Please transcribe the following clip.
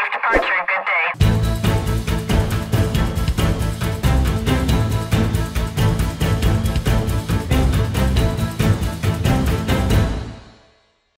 Safe departure good day.